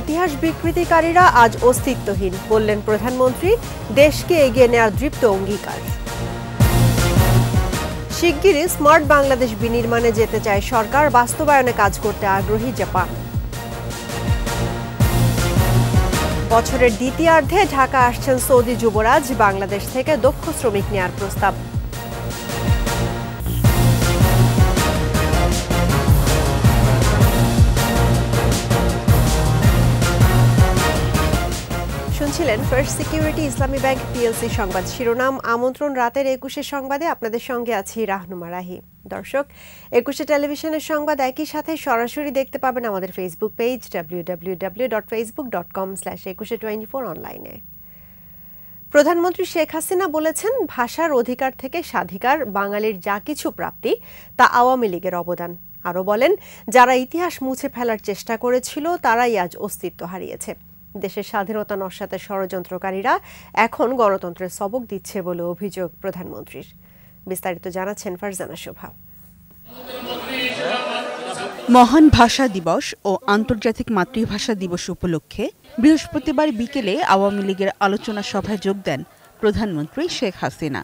ইতিহাস বিকৃতিকারীরা আজ অস্তিত্বহীন, বললেন প্রধানমন্ত্রী। দেশকে এগিয়ে নেওয়ার দৃপ্ত অঙ্গীকার। শিগগিরই স্মার্ট বাংলাদেশ বিনির্মাণে যেতে চায় সরকার, বাস্তবায়নে কাজ করতে আগ্রহী জাপান। বছরের দ্বিতীয়ার্ধে ঢাকা আসছেন সৌদি যুবরাজ, বাংলাদেশ থেকে দক্ষ শ্রমিক নেয়ার প্রস্তাব। শুনছিলেন First Security Islami Bank PLC সংবাদ শিরোনাম। আমন্ত্রণ রাতের একুশের সংবাদে আপনাদের সঙ্গে আছি রাহনুমা রাহি। দর্শক, একুশে টেলিভিশনের সংবাদ একই সাথে সরাসরি দেখতে পাবেন আমাদের Facebook page W W W dot Facebook dot com slash Ekushey twenty four অনলাইনে প্রধানমন্ত্রী শেখ হাসিনা বলেছেন, ভাষার অধিকার থেকে স্বাধিকার, বাঙালির যা কিছু প্রাপ্তি, তা আওয়ামী লীগের অবদান। আরও বলেন, যারা ইতিহাস মুছে ফেলার চেষ্টা করেছিল, তারাই আজ অস্তিত্ব হারিয়েছে। দেশের স্বাধীনতা নস্যাতে ষড়যন্ত্রকারীরা এখন গণতন্ত্রের সবক দিচ্ছে বলে অভিযোগ প্রধানমন্ত্রীর। বিস্তারিত জানাচ্ছেন ফারজানা শোভা। মহান ভাষা দিবস ও আন্তর্জাতিক মাতৃভাষা দিবস উপলক্ষে বৃহস্পতিবার বিকেলে আওয়ামী লীগের আলোচনা সভায় যোগ দেন প্রধানমন্ত্রী শেখ হাসিনা।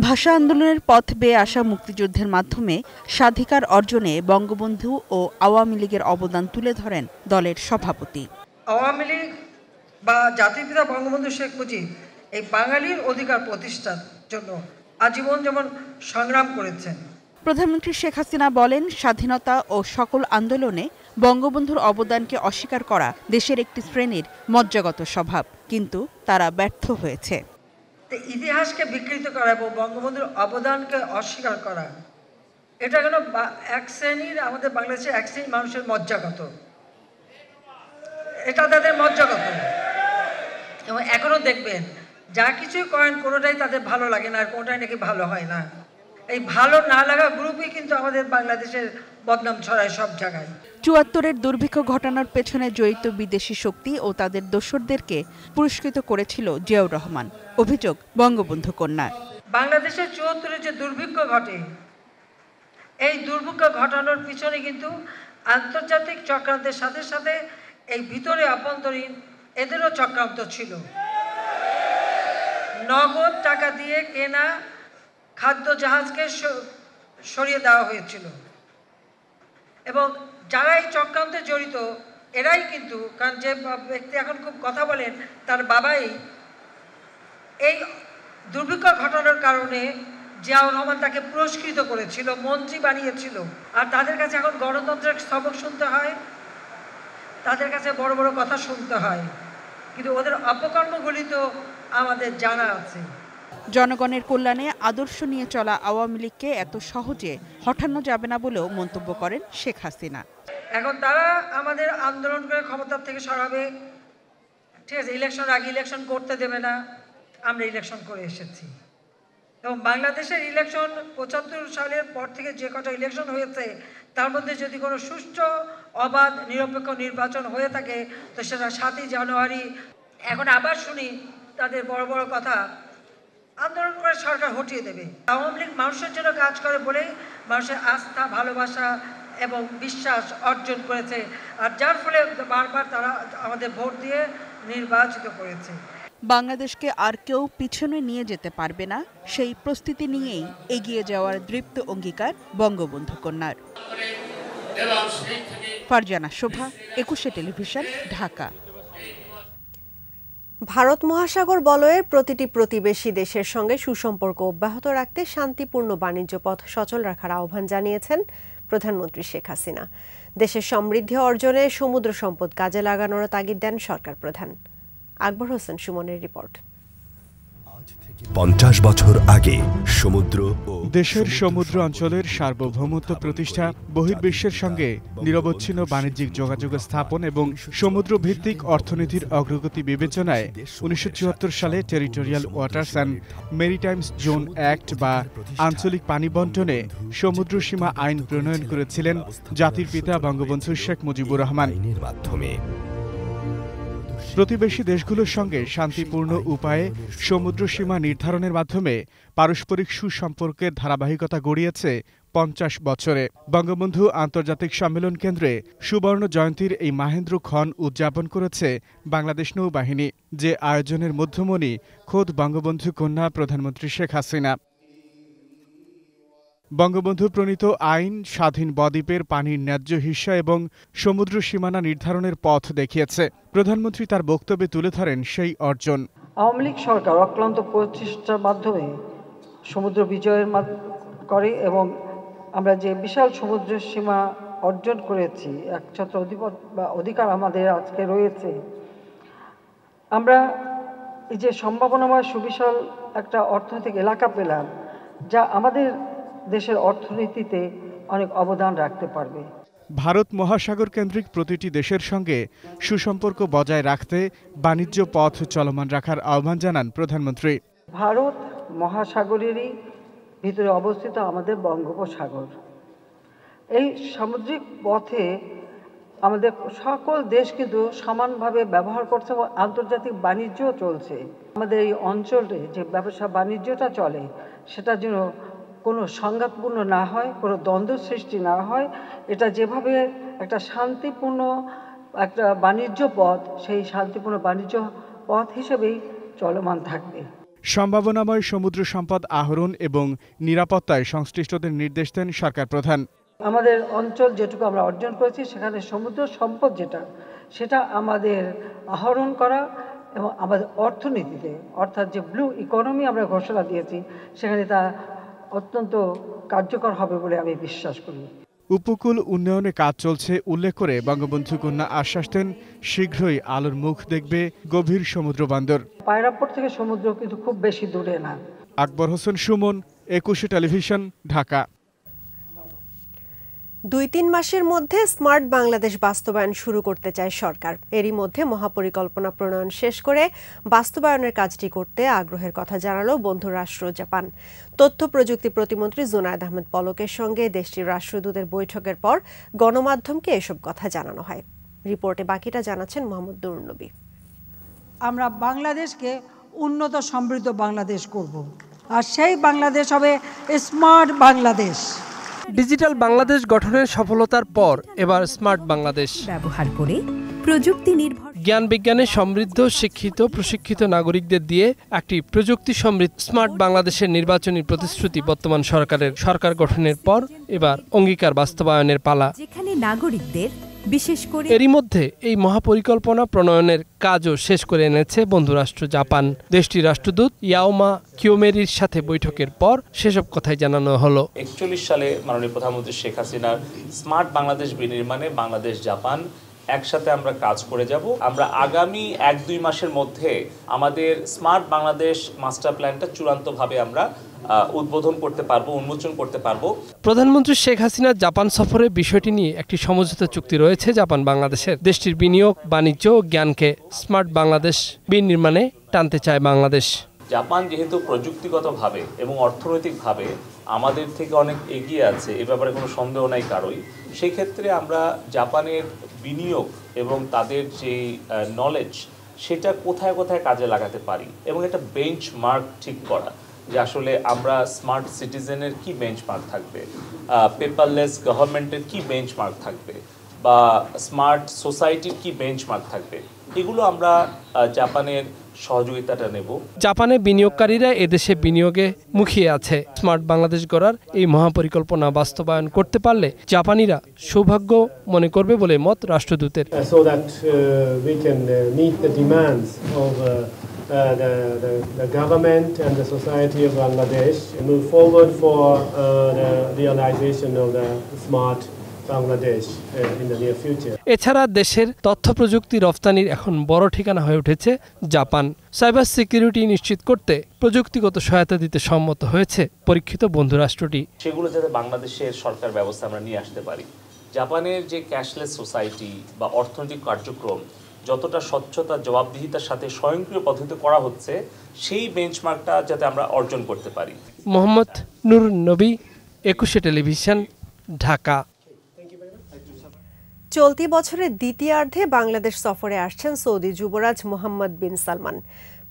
ভাষা আন্দোলনের পথ বেয়ে আসা মুক্তিযুদ্ধের মাধ্যমে স্বাধিকার অর্জনে বঙ্গবন্ধু ও আওয়ামী লীগের অবদান তুলে ধরেন দলের সভাপতি। আওয়ামী লীগ বা জাতির পিতা বঙ্গবন্ধু শেখ মুজিব এই বাঙালির অধিকার প্রতিষ্ঠার জন্য আজীবন যেমন সংগ্রাম করেছেন। প্রধানমন্ত্রী শেখ হাসিনা বলেন স্বাধীনতা ও সকল আন্দোলনে বঙ্গবন্ধুর অবদানকে অস্বীকার করা দেশের একটি শ্রেণির মজ্জাগত স্বভাব কিন্তু তারা ব্যর্থ হয়েছে। ইতিহাসকে বিকৃত করা এবং বঙ্গবন্ধুর অবদানকে অস্বীকার করা এটা কেন এক শ্রেণির আমাদের বাংলাদেশের এক শ্রেণির মানুষের মজ্জাগত। এটা তাদের মজ্জাগত এবং এখনও দেখবেন যা কিছুই করেন কোনোটাই তাদের ভালো লাগে না আর কোনোটাই নাকি ভালো হয় না। এই ভালো না লাগা গ্রুপই কিন্তু আমাদের বাংলাদেশের বদনাম ছড়ায় সব জায়গায়। চুয়াত্তরের দুর্ভিক্ষ ঘটানোর পেছনে জড়িত বিদেশি শক্তি ও তাদের দোসরদেরকে পুরস্কৃত করেছিল জিয়াউর রহমান। অভিযোগ বঙ্গবন্ধু কন্যা বাংলাদেশের চুয়াত্তরে যে দুর্ভিক্ষ ঘটে এই দুর্ভিক্ষ ঘটানোর পিছনে কিন্তু আন্তর্জাতিক চক্রান্তের সাথে সাথে এই ভিতরে অভ্যন্তরীণ এদেরও চক্রান্ত ছিল। নগদ টাকা দিয়ে কেনা খাদ্য জাহাজকে সরিয়ে দেওয়া হয়েছিল। এবং যারা এই চক্রান্তে জড়িত, এরাই কিন্তু, কারণ যে ব্যক্তি এখন খুব কথা বলেন, তার বাবাই এই দুর্ভিক্ষ ঘটানোর কারণে জিয়াউর রহমান তাকে পুরস্কৃত করেছিল, মন্ত্রী বানিয়েছিল। আর তাদের কাছে এখন গণতন্ত্রের সবক শুনতে হয়। তাদের কাছে বড় বড় কথা শুনতে হয়। কিন্তু ওদের অপকর্মগুলি তো আমাদের জানা আছে। জনগণের কল্যাণে আদর্শ নিয়ে চলা আওয়ামী লীগকে এত সহজে হঠানো যাবে না বলেও মন্তব্য করেন শেখ হাসিনা। এখন তারা আমাদের আন্দোলন করে ক্ষমতার থেকে সরাবে। ঠিক আছে ইলেকশন আগে ইলেকশন করতে দেবে না আমরা ইলেকশন করে এসেছি। এবং বাংলাদেশের ইলেকশন পঁচাত্তর সালের পর থেকে যে কটা ইলেকশন হয়েছে তার মধ্যে যদি কোনো সুষ্ঠু অবাধ, নিরপেক্ষ নির্বাচন হয়ে থাকে, তো সেটা সাতই জানুয়ারি। এখন আবার শুনি তাদের বড় বড় কথা। আন্দোলন করে সরকার হটিয়ে দেবে। আওয়ামী লীগ মানুষের জন্য কাজ করে বলেই মানুষের আস্থা, ভালোবাসা এবং বিশ্বাস অর্জন করেছে। আর যার ফলে বারবার তারা আমাদের ভোট দিয়ে নির্বাচিত করেছে। বাংলাদেশকে আর কেউ পিছনে নিয়ে যেতে পারবে না। সেই প্রস্তুতি নিয়েই এগিয়ে যাওয়ার দৃপ্ত অঙ্গীকার বঙ্গবন্ধু কন্যার। ফারজানা শোভা, একুশে টেলিভিশন, ঢাকা। ভারত মহাসাগর বলয়ের প্রতিটি প্রতিবেশী দেশের সঙ্গে সুসম্পর্ক অব্যাহত রাখতে শান্তিপূর্ণ বাণিজ্য পথ সচল রাখার আহ্বান জানিয়েছেন প্রধানমন্ত্রী শেখ হাসিনা। দেশের সমৃদ্ধি অর্জনে সমুদ্র সম্পদ কাজে লাগানোর তাগিদ দেন সরকার প্রধান। আকবর হোসেন সুমনের রিপোর্ট। পঞ্চাশ বছর আগে সমুদ্র দেশের সমুদ্র অঞ্চলের সার্বভৌমত্ব প্রতিষ্ঠা বহির্বিশ্বের সঙ্গে নিরবচ্ছিন্ন বাণিজ্যিক যোগাযোগ স্থাপন এবং সমুদ্র ভিত্তিক অর্থনীতির অগ্রগতি বিবেচনায় উনিশশো চুয়াত্তর সালে territorial waters and maritimes zone act বা আঞ্চলিক পানি বন্টনে সমুদ্র সীমা আইন প্রণয়ন করেছিলেন জাতির পিতা বঙ্গবন্ধু শেখ মুজিবুর রহমান। মাধ্যমে। প্রতিবেশী দেশগুলোর সঙ্গে শান্তিপূর্ণ উপায়ে সমুদ্র সীমা নির্ধারণের মাধ্যমে পারস্পরিক সুসম্পর্কের ধারাবাহিকতা গড়িয়েছে পঞ্চাশ বছরে। বঙ্গবন্ধু আন্তর্জাতিক সম্মেলন কেন্দ্রে সুবর্ণ জয়ন্তীর এই মাহেন্দ্র খন উদযাপন করেছে বাংলাদেশ নৌবাহিনী, যে আয়োজনের মধ্যমণি খোদ বঙ্গবন্ধু কন্যা প্রধানমন্ত্রী শেখ হাসিনা। বঙ্গবন্ধু প্রণীত আইন স্বাধীন বদ্বীপের পানির ন্যায্য হিস্সা এবং সমুদ্র সীমানা নির্ধারণের পথ দেখিয়েছে। প্রধানমন্ত্রী তার বক্তব্যে তুলে ধরেন সেই অর্জন। আওয়ামী লীগ সরকার অক্লান্ত প্রচেষ্টার মাধ্যমে সমুদ্র বিজয়ের করে এবং আমরা যে বিশাল সমুদ্র সীমা অর্জন করেছি একছত্র বা অধিকার আমাদের আজকে রয়েছে, আমরা এই যে সম্ভাবনাময় সুবিশাল একটা অর্থনৈতিক এলাকা পেলাম, যা আমাদের দেশের অর্থনীতিতে অনেক অবদান রাখতে পারবে। ভারত মহাসাগর কেন্দ্রিক প্রতিটি দেশের সঙ্গে সুসম্পর্ক বজায় রাখতে বাণিজ্য পথ চলমান রাখার আহ্বান জানান প্রধানমন্ত্রী। ভারত মহাসাগরেরই ভিতরে অবস্থিত আমাদের বঙ্গোপসাগর। এই সামুদ্রিক পথে আমাদের সকল দেশ কিন্তু সমানভাবে ব্যবহার করছে এবং আন্তর্জাতিক বাণিজ্যও চলছে। আমাদের এই অঞ্চলে যে ব্যবসা বাণিজ্যটা চলে সেটা যেন কোনো সংঘাতপূর্ণ না হয় কোনো দ্বন্দ্ব সৃষ্টি না হয় এটা যেভাবে একটা শান্তিপূর্ণ একটা বাণিজ্য পথ সেই শান্তিপূর্ণ বাণিজ্য পথ হিসেবেই চলমান থাকবে। সম্ভাবনাময় সমুদ্র সম্পদ আহরণ এবং নিরাপত্তায় সংশ্লিষ্টদের নির্দেশ দেন সরকার প্রধান। আমাদের অঞ্চল যেটুকু আমরা অর্জন করেছি সেখানে সমুদ্র সম্পদ যেটা সেটা আমাদের আহরণ করা এবং আমাদের অর্থনীতিতে অর্থাৎ যে ব্লু ইকোনমি আমরা ঘোষণা দিয়েছি সেখানে তা অত্যন্ত কার্যকর হবে বলে আমি বিশ্বাস করি। উপকূল উন্নয়নে কাজ চলছে উল্লেখ করে বঙ্গবন্ধু কন্যা আশ্বাস দেন শীঘ্রই আলোর মুখ দেখবে গভীর সমুদ্র বান্দর। পায়রাপুর থেকে সমুদ্র কিন্তু খুব বেশি দূরে না। আকবর হোসেন সুমন একুশে টেলিভিশন ঢাকা। দুই তিন মাসের মধ্যে স্মার্ট বাংলাদেশ বাস্তবায়ন শুরু করতে চায় সরকার। এরই মধ্যে মহাপরিকল্পনা প্রণয়ন শেষ করে বাস্তবায়নের কাজটি করতে আগ্রহের কথা জানালো বন্ধু রাষ্ট্র জাপান। তথ্য প্রযুক্তি প্রতিমন্ত্রী জুনায়দ আহমেদ পলকের সঙ্গে দেশটির রাষ্ট্রদূতের বৈঠকের পর গণমাধ্যমকে এসব কথা জানানো হয়। রিপোর্টে বাকিটা জানাচ্ছেন মোহাম্মদ দুরনবী আমরা বাংলাদেশকে উন্নত সমৃদ্ধ বাংলাদেশ করব। আর সেই বাংলাদেশ হবে স্মার্ট বাংলাদেশ। ডিজিটাল বাংলাদেশ গঠনের সফলতার পর এবার স্মার্ট বাংলাদেশ। ব্যবহার করে প্রযুক্তি নির্ভর জ্ঞান বিজ্ঞানে সমৃদ্ধ শিক্ষিত প্রশিক্ষিত নাগরিকদের দিয়ে একটি প্রযুক্তি সমৃদ্ধ স্মার্ট বাংলাদেশের নির্বাচনী প্রতিশ্রুতি বর্তমান সরকারের সরকার গঠনের পর এবার অঙ্গীকার বাস্তবায়নের পালা। যেখানে নাগরিকদের বিশেষ করে এরই মধ্যে এই মহাপরিকল্পনা প্রণয়নের কাজও শেষ করে এনেছে বন্ধুরাষ্ট্র জাপান। দেশটির রাষ্ট্রদূত ইয়াওমা কিওমেরির সাথে বৈঠকের পর সেসব কথাই জানানো হলো। একচল্লিশ সালে মাননীয় প্রধানমন্ত্রী শেখ হাসিনার স্মার্ট বাংলাদেশ বিনির্মাণে বাংলাদেশ জাপান একসাথে আমরা কাজ করে যাব। আমরা আগামী এক দুই মাসের মধ্যে আমাদের স্মার্ট বাংলাদেশ মাস্টার প্ল্যানটা চূড়ান্তভাবে আমরা উদ্বোধন করতে পারব, উন্মোচন করতে পারব। প্রধানমন্ত্রী শেখ হাসিনার জাপান সফরে বিষয়টি নিয়ে একটি সমঝোতা চুক্তি রয়েছে জাপান বাংলাদেশের। দেশটির বিনিয়োগ, বাণিজ্য ও জ্ঞানকে স্মার্ট বাংলাদেশ বিনির্মাণে টানতে চায় বাংলাদেশ। জাপান যেহেতু প্রযুক্তিগতভাবে এবং অর্থনৈতিকভাবে আমাদের থেকে অনেক এগিয়ে আছে, এ ব্যাপারে কোনো সন্দেহ নাই কারোই সেই ক্ষেত্রে আমরা জাপানের বিনিয়োগ এবং তাদের যে নলেজ সেটা কোথায় কোথায় কাজে লাগাতে পারি এবং একটা বেঞ্চ মার্ক ঠিক করা যে আসলে আমরা স্মার্ট সিটিজেনের কি বেঞ্চ মার্ক থাকবে পেপারলেস গভর্নমেন্টের কি বেঞ্চ মার্ক থাকবে। বা স্মার্ট সোসাইটির কি বেঞ্চমার্ক থাকবে? এগুলো আমরা জাপানের সহযোগিতাটা নেব। জাপানে বিনিয়োগকারীরা এদেশে বিনিয়োগে মুখিয়ে আছে। স্মার্ট বাংলাদেশ গড়ার এই মহাপরিকল্পনা বাস্তবায়ন করতে পারলে জাপানিরা সৌভাগ্য মনে করবে বলে মত রাষ্ট্রদূতের। Uh, uh, uh, uh the, the, the government and the society of Bangladesh move forward for uh, the realization of the Future. এছাড়া দেশের তথ্য প্রযুক্তি রফতানির এখন বড় ঠিকানা হয়ে উঠেছে জাপান। সাইবার সিকিউরিটি নিশ্চিত করতে প্রযুক্তিগত সহায়তা দিতে সম্মত হয়েছে পরীক্ষিত বন্ধু রাষ্ট্রটি। সেগুলো যাতে বাংলাদেশের সরকার ব্যবস্থা আমরা নিয়ে আসতে পারি। জাপানের যে ক্যাশলেস সোসাইটি বা অর্থনৈতিক কার্যক্রম যতটা স্বচ্ছতা জবাবদিহিতার সাথে স্বয়ংক্রিয় পদ্ধতিতে করা হচ্ছে সেই বেঞ্চমার্কটা যাতে আমরা অর্জন করতে পারি। মোহাম্মদ নুর নবী একুশে টেলিভিশন ঢাকা। চলতি বছরের দ্বিতীয়ার্ধে বাংলাদেশ সফরে আসছেন সৌদি যুবরাজ মোহাম্মদ বিন সালমান।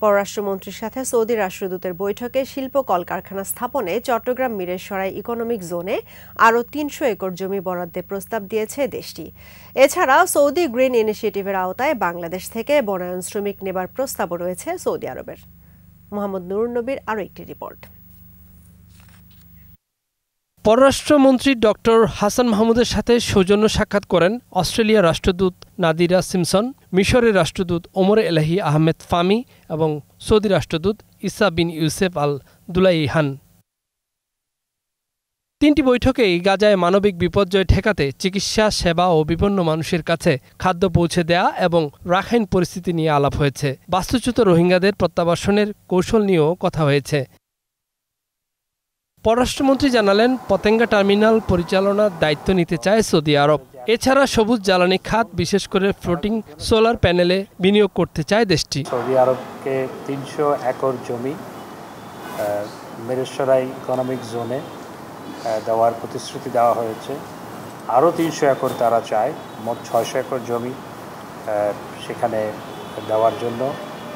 পররাষ্ট্রমন্ত্রীর সাথে সৌদি রাষ্ট্রদূতের বৈঠকে শিল্প কলকারখানা স্থাপনে চট্টগ্রাম মিরেরসরাই ইকোনমিক জোনে আরও তিনশো একর জমি বরাদ্দে প্রস্তাব দিয়েছে দেশটি। এছাড়া সৌদি গ্রিন ইনিশিয়েটিভের আওতায় বাংলাদেশ থেকে বনায়ন শ্রমিক নেবার প্রস্তাবও রয়েছে সৌদি আরবের। মোহাম্মদ নুরুন নবীর আরও একটি রিপোর্ট। পররাষ্ট্রমন্ত্রী ডক্টর হাসান মাহমুদের সাথে সৌজন্য সাক্ষাৎ করেন অস্ট্রেলিয়ার রাষ্ট্রদূত নাদিরা সিমসন, মিশরের রাষ্ট্রদূত ওমর এলাহি আহমেদ ফামি এবং সৌদি রাষ্ট্রদূত ইসা বিন ইউসেফ আল দুলাইহান। তিনটি বৈঠকেই গাজায় মানবিক বিপর্যয় ঠেকাতে চিকিৎসা, সেবা ও বিপন্ন মানুষের কাছে খাদ্য পৌঁছে দেয়া এবং রাখাইন পরিস্থিতি নিয়ে আলাপ হয়েছে। বাস্তুচ্যুত রোহিঙ্গাদের প্রত্যাবাসনের কৌশল নিয়েও কথা হয়েছে। পররাষ্ট্রমন্ত্রী জানালেন, পতেঙ্গা টার্মিনাল পরিচালনার দায়িত্ব নিতে চায় সৌদি আরব। এছাড়া সবুজ জ্বালানি খাত, বিশেষ করে ফ্লোটিং সোলার প্যানেলে বিনিয়োগ করতে চায় দেশটি। সৌদি আরবকে তিনশো একর জমি মেরেশ্বরাই ইকোনমিক জোনে দেওয়ার প্রতিশ্রুতি দেওয়া হয়েছে। আরও তিনশো একর তারা চায়, মোট ছয়শো একর জমি সেখানে দেওয়ার জন্য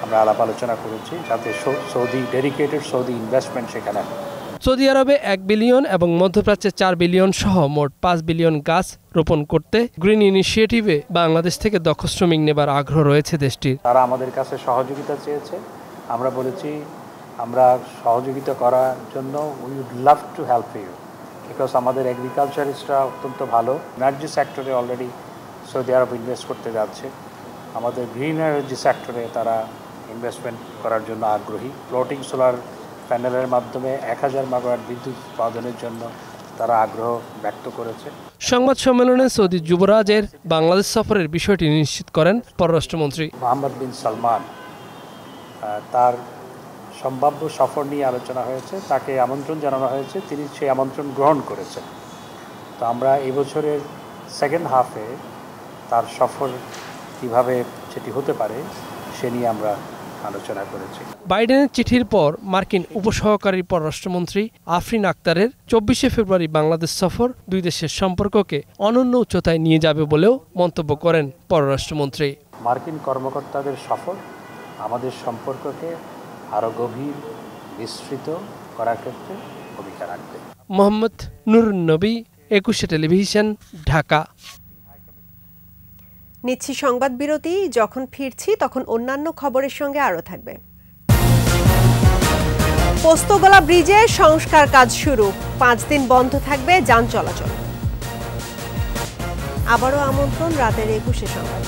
আমরা আলাপ আলোচনা করেছি, যাতে সৌদি ডেডিকেটেড সৌদি ইনভেস্টমেন্ট সেখানে সৌদি আরবে এক বিলিয়ন এবং মধ্যপ্রাচ্যে চার বিলিয়ন সহ মোট পাঁচ বিলিয়ন গাছ রোপণ করতে গ্রিন ইনিশিয়েটিভে বাংলাদেশ থেকে দক্ষ শ্রমিক নেবার আগ্রহ রয়েছে দেশটির। তারা আমাদের কাছে সহযোগিতা চেয়েছে। আমরা বলেছি, আমরা সহযোগিতা করার জন্য we would love to help you because আমাদের এগ্রিকালচারিস্টরা অত্যন্ত ভালো। এনার্জি সেক্টরে অলরেডি সৌদি আরব ইনভেস্ট করতে যাচ্ছে। আমাদের গ্রিন এনার্জি সেক্টরে তারা ইনভেস্টমেন্ট করার জন্য আগ্রহী। ফ্লোটিং সোলার প্যানেলের মাধ্যমে এক হাজার মেগাওয়াট বিদ্যুৎ উৎপাদনের জন্য তারা আগ্রহ ব্যক্ত করেছে। সংবাদ সম্মেলনে সৌদি যুবরাজের বাংলাদেশ সফরের বিষয়টি নিশ্চিত করেন পররাষ্ট্রমন্ত্রী। মোহাম্মদ বিন সালমান তার সম্ভাব্য সফর নিয়ে আলোচনা হয়েছে তাকে আমন্ত্রণ জানানো হয়েছে তিনি সেই আমন্ত্রণ গ্রহণ করেছেন। তো আমরা এবছরের সেকেন্ড হাফে তার সফর কীভাবে সেটি হতে পারে সে নিয়ে আমরা আলোচনা করেছি। বাইডেনের চিঠির পর মার্কিন উপসহকারী পররাষ্ট্রমন্ত্রী আফরিন আক্তারের চব্বিশে ফেব্রুয়ারি বাংলাদেশ সফর দুই দেশের সম্পর্ককে অনন্য উচ্চতায় নিয়ে যাবে বলেও মন্তব্য করেন পররাষ্ট্রমন্ত্রী। মার্কিন কর্মকর্তাদের সফর আমাদের সম্পর্ককে আরও গভীর বিস্তৃত করার ক্ষেত্রে ভূমিকা রাখবে। মোহাম্মদ নুরুন নবী একুশে টেলিভিশন ঢাকা। নিচ্ছি সংবাদ বিরতি। যখন ফিরছি, তখন অন্যান্য খবরের সঙ্গে আরও থাকবে। পোস্তগোলা ব্রিজে সংস্কার কাজ শুরু। পাঁচ দিন বন্ধ থাকবে যান চলাচল। আবারও আমন্ত্রণ রাতের একুশে সংবাদ।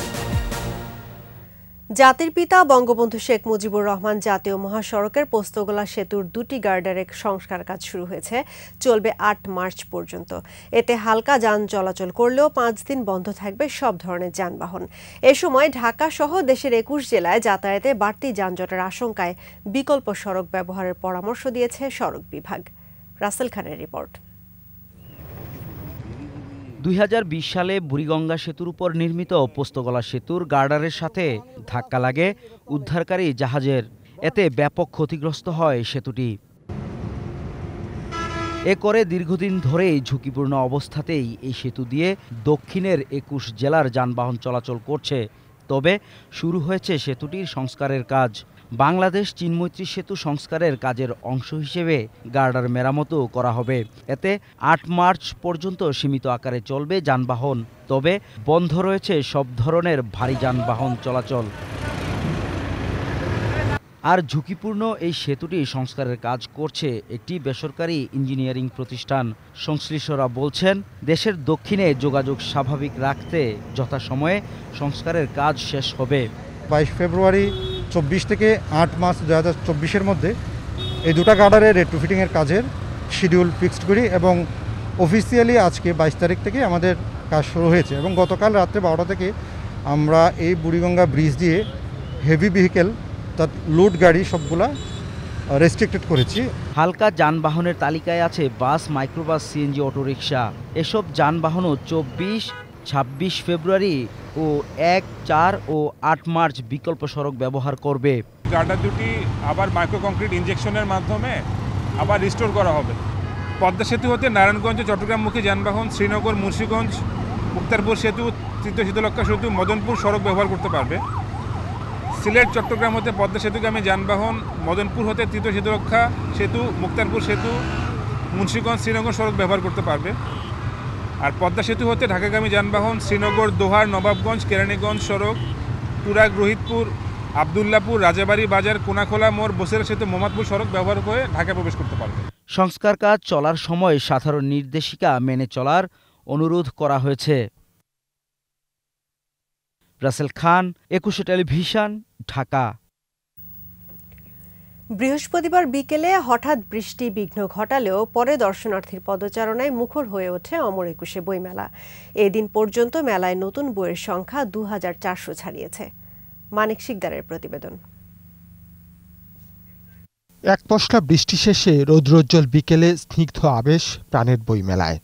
জাতির পিতা বঙ্গবন্ধু শেখ মুজিবুর রহমান জাতীয় মহাসড়কের পোস্তগোলা সেতুর দুটি গার্ডারের সংস্কার কাজ শুরু হয়েছে। চলবে আট মার্চ পর্যন্ত। এতে হালকা যান চলাচল করলেও পাঁচ দিন বন্ধ থাকবে সব ধরনের যানবাহন। এ সময় ঢাকা সহ দেশের একুশ জেলায় যাতায়াতে বাড়তি যানজটের আশঙ্কায় বিকল্প সড়ক ব্যবহারের পরামর্শ দিয়েছে সড়ক বিভাগ। রাসেল খানের রিপোর্ট। দুই হাজার বিশ সালে বুড়িগঙ্গা সেতুর উপর নির্মিত পোস্তগলা সেতুর গার্ডারের সাথে ধাক্কা লাগে উদ্ধারকারী জাহাজের। এতে ব্যাপক ক্ষতিগ্রস্ত হয় সেতুটি। এ করে দীর্ঘদিন ধরেই ঝুঁকিপূর্ণ অবস্থাতেই এই সেতু দিয়ে দক্ষিণের একুশ জেলার যানবাহন চলাচল করছে। তবে শুরু হয়েছে সেতুটির সংস্কারের কাজ। বাংলাদেশ চীনমৈত্রী সেতু সংস্কারের কাজের অংশ হিসেবে গার্ডার মেরামতও করা হবে। এতে আট মার্চ পর্যন্ত সীমিত আকারে চলবে যানবাহন। তবে বন্ধ রয়েছে সব ধরনের ভারী যানবাহন চলাচল। আর ঝুঁকিপূর্ণ এই সেতুটি সংস্কারের কাজ করছে একটি বেসরকারি ইঞ্জিনিয়ারিং প্রতিষ্ঠান। সংশ্লিষ্টরা বলছেন, দেশের দক্ষিণে যোগাযোগ স্বাভাবিক রাখতে যথাসময়ে সংস্কারের কাজ শেষ হবে। বাইশ ফেব্রুয়ারি চব্বিশ থেকে আট মাস দু হাজার চব্বিশের মধ্যে এই দুটা গার্ডারের রেট্রোফিটিংয়ের কাজের শিডিউল ফিক্সড করি এবং অফিসিয়ালি আজকে বাইশ তারিখ থেকে আমাদের কাজ শুরু হয়েছে এবং গতকাল রাত্রে বারোটা থেকে আমরা এই বুড়িগঙ্গা ব্রিজ দিয়ে হেভি ভেহিকেল অর্থাৎ লোড গাড়ি সবগুলা রেস্ট্রিক্টেড করেছি। হালকা যানবাহনের তালিকায় আছে বাস মাইক্রোবাস সিএনজি অটোরিকশা এসব যানবাহনও চব্বিশ ছাব্বিশ ফেব্রুয়ারি ও এক, চার ও আট মার্চ বিকল্প সড়ক ব্যবহার করবে। গার্ডার দুটি আবার মাইক্রো কংক্রিট ইঞ্জেকশনের মাধ্যমে আবার রিস্টোর করা হবে। পদ্মা সেতু হতে নারায়ণগঞ্জ চট্টগ্রামমুখী যানবাহন, শ্রীনগর, মুন্সীগঞ্জ মুক্তারপুর সেতু তৃতীয় শীতলক্ষা সেতু, মদনপুর সড়ক ব্যবহার করতে পারবে। সিলেট, চট্টগ্রাম হতে পদ্মা সেতুগামী যানবাহন, মদনপুর হতে তৃতীয় সেতুরক্ষা সেতু, মুক্তারপুর সেতু, মুন্সীগঞ্জ, শ্রীনগর সড়ক ব্যবহার করতে পারবে। আর পদ্মা সেতু হতে ঢাকাগামী যানবাহন শ্রীনগর, দোহার, নবাবগঞ্জ, কেরানীগঞ্জ সড়ক তুরাগ রোহিতপুর আবদুল্লাপুর, রাজাবাড়ি বাজার, কোনাখোলা মোড় বসিরা সেতু, মোহাম্মদপুর সড়ক ব্যবহার করে ঢাকায় প্রবেশ করতে পারবে। সংস্কার কাজ চলার সময় সাধারণ নির্দেশিকা মেনে চলার অনুরোধ করা হয়েছে। রাসেল খান, একুশে টেলিভিশন, ঢাকা। বৃহস্পতিবার বিকেলে হঠাৎ বৃষ্টি বিঘ্ন ঘটালেও পরে দর্শনার্থীর পদচারণায় মুখর হয়ে ওঠে অমর একুশে বইমেলা। এদিন পর্যন্ত মেলায় নতুন বইয়ের সংখ্যা দু হাজার চারশো ছাড়িয়েছে। মানিক শিকদারের প্রতিবেদন। এক পশলা বৃষ্টি শেষে রৌদ্রোজ্জ্বল বিকেলে স্নিগ্ধ আবেশ প্রাণের বইমেলায়।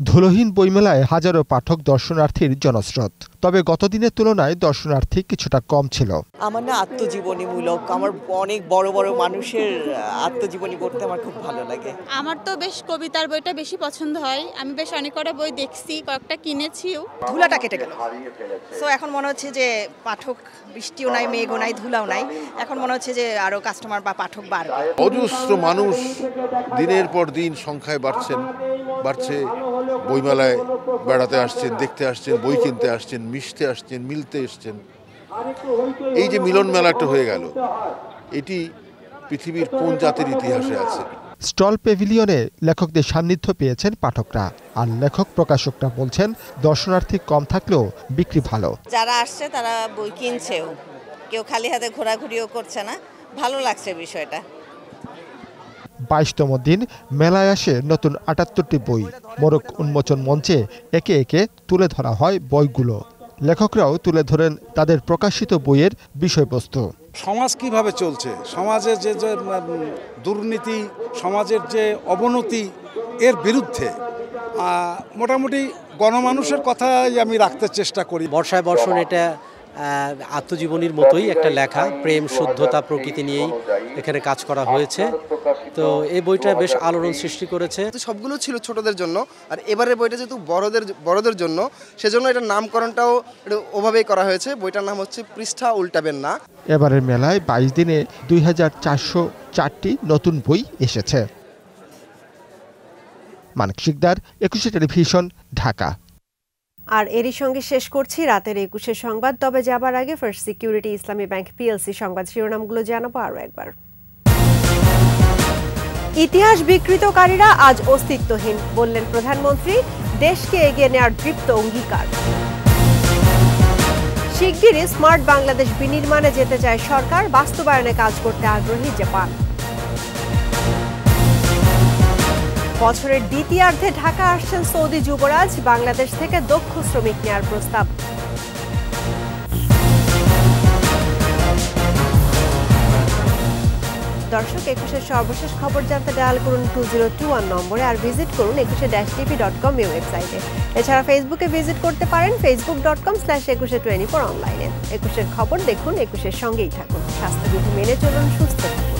ধুলোহীন বইমেলায় হাজারো পাঠক দর্শনার্থীর জনস্রোত। তবে গতদিনের তুলনায় দর্শনার্থী কিছুটা কম ছিল। আমার না আত্মজীবনীমূলক আমার অনেক বড় বড় মানুষের আত্মজীবনী পড়তে আমার খুব ভালো লাগে। আমার তো বেশ কবিতার বইটা বেশি পছন্দ হয়। আমি বেশ অনেক কটা বই দেখছি কয়েকটা কিনেছিও। ধুলাটা কেটে গেল। সো এখন মনে হচ্ছে যে পাঠক বৃষ্টিও নাই মেঘও নাই ধুলাও নাই। এখন মনে হচ্ছে যে আরও কাস্টমার বা পাঠক বাড়বে। অজস্র মানুষ দিনের পর দিন সংখ্যায় বাড়ছেন বাড়ছে বইমেলায় বেড়াতে আসছেন দেখতে আসছেন বই কিনতে আসছেন মিশতে আসছেন মিলতে এসছেন। এই যে মিলন মেলাটা হয়ে গেল এটি পৃথিবীর কোন জাতির ইতিহাসে আছে? স্টল পেভিলিয়নে লেখকদের সান্নিধ্য পেয়েছেন পাঠকরা আর লেখক প্রকাশকরা বলছেন দর্শনার্থী কম থাকলেও বিক্রি ভালো। যারা আসছে তারা বই কিনছেও। কেউ খালি হাতে ঘোরাঘুরিও করছে না। ভালো লাগছে বিষয়টা। বাইশতম দিন মেলায় আসে নতুন আটাত্তরটি বই। মোরক উন্মোচন মঞ্চে একে একে তুলে ধরা হয় বইগুলো। লেখকরাও তুলে ধরেন তাদের প্রকাশিত বইয়ের বিষয়বস্তু। সমাজ কীভাবে চলছে? সমাজের যে যে দুর্নীতি সমাজের যে অবনতি এর বিরুদ্ধে মোটামুটি গণমানুষের কথাই আমি রাখতে চেষ্টা করি। বর্ষায় বর্ষণ এটা আত্মজীবনীর মতোই একটা লেখা প্রেম শুদ্ধতা প্রকৃতি নিয়েই এখানে কাজ করা হয়েছে। তো এই বইটা বেশ আলোড়ন সৃষ্টি করেছে। সবগুলো ছিল ছোটদের জন্য আর এবারের বইটা যেহেতু বড়দের বড়দের জন্য সেজন্য এটার নামকরণটাও ওভাবেই করা হয়েছে। বইটার নাম হচ্ছে পৃষ্ঠা উল্টাবেন না এবারের মেলায় বাইশ দিনে দুই হাজার চারশো চারটি নতুন বই এসেছে। মানিক শিকদার একুশে টেলিভিশন ঢাকা। আর এরই সঙ্গে শেষ করছি রাতের একুশে সংবাদ। তবে যাবার আগে First Security Islami Bank PLC সংবাদ শিরোনামগুলো জানাব আরও একবার। ইতিহাস বিকৃতকারীরা আজ অস্তিত্বহীন, বললেন প্রধানমন্ত্রী। দেশকে এগিয়ে নেওয়ার দৃপ্ত অঙ্গীকার। শিগগিরই স্মার্ট বাংলাদেশ বিনির্মাণে যেতে চায় সরকার। বাস্তবায়নে কাজ করতে আগ্রহী জাপান। বছরের দ্বিতীয়ার্ধে ঢাকা আসছেন সৌদি যুবরাজ, বাংলাদেশ থেকে দক্ষ শ্রমিক নেয়ার প্রস্তাব। দর্শক, একুশের সর্বশেষ খবর জানতে ডায়াল করুন টু জিরো টু ওয়ান নম্বরে আর ভিজিট করুন একুশে ড্যাশ টিভি ডট কম ওয়েবসাইটে। এছাড়া ফেসবুকে ভিজিট করতে পারেন Facebook dot com slash Ekushey twenty four অনলাইনে একুশের খবর দেখুন, একুশের সঙ্গেই থাকুন। স্বাস্থ্যবিধি মেনে চলুন, সুস্থ থাকুন।